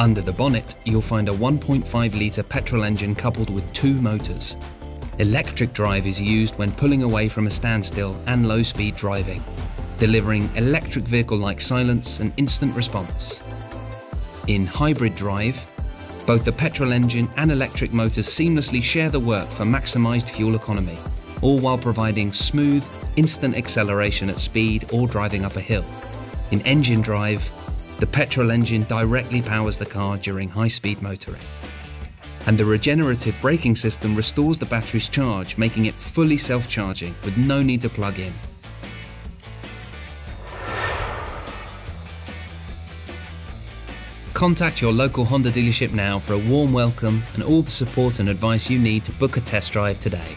Under the bonnet, you'll find a 1.5 litre petrol engine coupled with two motors. Electric drive is used when pulling away from a standstill and low speed driving, delivering electric vehicle like silence and instant response. In hybrid drive, both the petrol engine and electric motors seamlessly share the work for maximised fuel economy, all while providing smooth, instant acceleration at speed or driving up a hill. In engine drive, the petrol engine directly powers the car during high speed motoring. And the regenerative braking system restores the battery's charge, making it fully self charging with no need to plug in. Contact your local Honda dealership now for a warm welcome and all the support and advice you need to book a test drive today.